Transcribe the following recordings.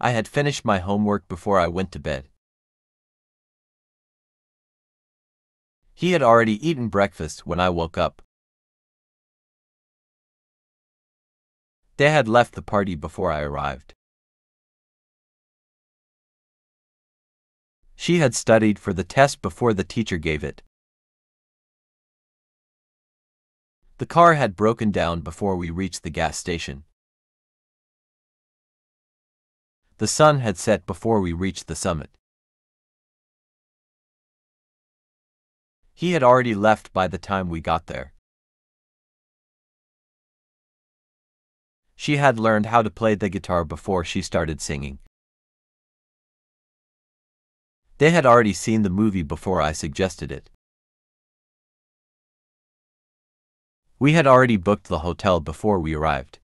I had finished my homework before I went to bed. He had already eaten breakfast when I woke up. They had left the party before I arrived. She had studied for the test before the teacher gave it. The car had broken down before we reached the gas station. The sun had set before we reached the summit. He had already left by the time we got there. She had learned how to play the guitar before she started singing. They had already seen the movie before I suggested it. We had already booked the hotel before we arrived.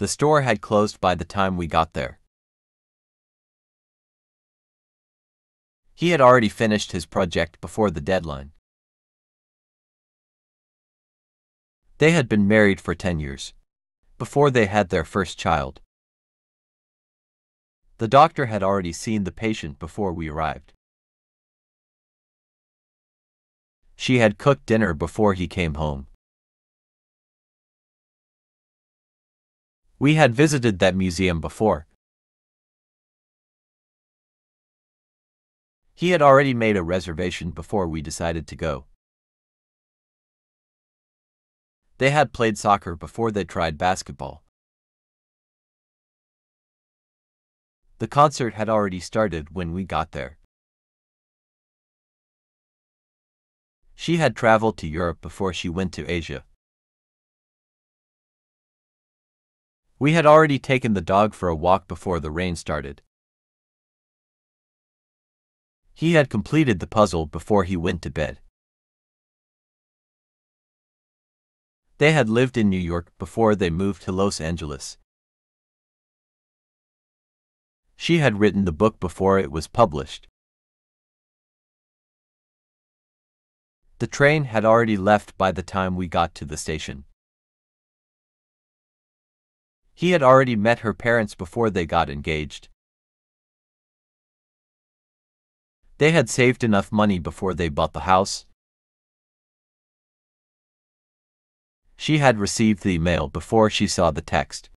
The store had closed by the time we got there. He had already finished his project before the deadline. They had been married for 10 years, before they had their first child. The doctor had already seen the patient before we arrived. She had cooked dinner before he came home. We had visited that museum before. He had already made a reservation before we decided to go. They had played soccer before they tried basketball. The concert had already started when we got there. She had traveled to Europe before she went to Asia. We had already taken the dog for a walk before the rain started. He had completed the puzzle before he went to bed. They had lived in New York before they moved to Los Angeles. She had written the book before it was published. The train had already left by the time we got to the station. He had already met her parents before they got engaged. They had saved enough money before they bought the house. She had received the email before she saw the text.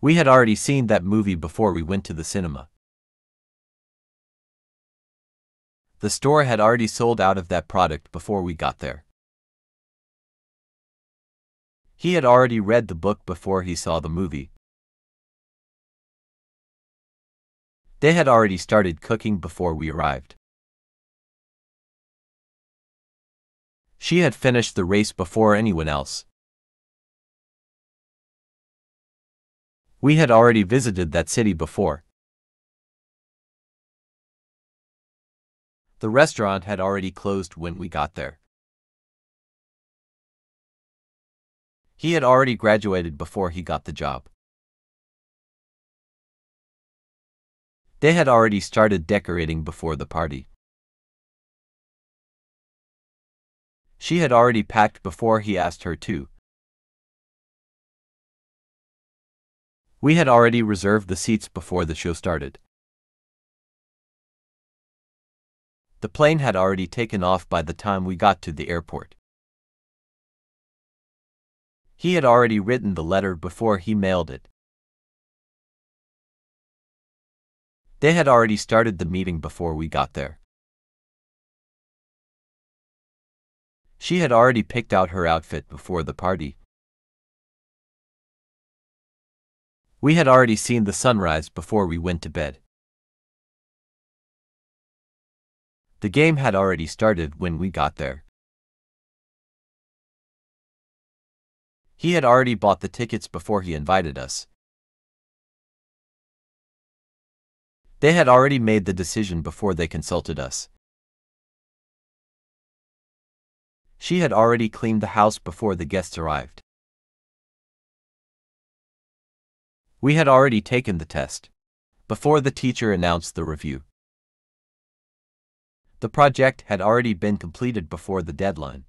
We had already seen that movie before we went to the cinema. The store had already sold out of that product before we got there. He had already read the book before he saw the movie. They had already started cooking before we arrived. She had finished the race before anyone else. We had already visited that city before. The restaurant had already closed when we got there. He had already graduated before he got the job. They had already started decorating before the party. She had already packed before he asked her to. We had already reserved the seats before the show started. The plane had already taken off by the time we got to the airport. He had already written the letter before he mailed it. They had already started the meeting before we got there. She had already picked out her outfit before the party. We had already seen the sunrise before we went to bed. The game had already started when we got there. He had already bought the tickets before he invited us. They had already made the decision before they consulted us. She had already cleaned the house before the guests arrived. We had already taken the test, before the teacher announced the review. The project had already been completed before the deadline.